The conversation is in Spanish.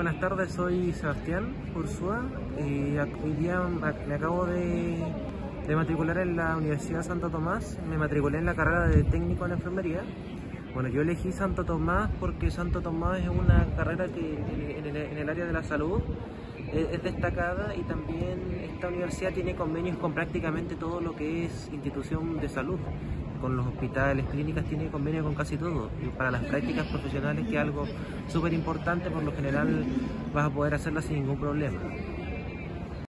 Buenas tardes, soy Sebastián Ursúa y hoy día me acabo de, matricular en la Universidad Santo Tomás. Me matriculé en la carrera de técnico en enfermería. Bueno, yo elegí Santo Tomás porque Santo Tomás es una carrera que en el, área de la salud es, destacada y también esta universidad tiene convenios con prácticamente todo lo que es institución de salud con los hospitales, clínicas, tiene convenio con casi todo. Y para las prácticas profesionales, que es algo súper importante, por lo general vas a poder hacerlas sin ningún problema.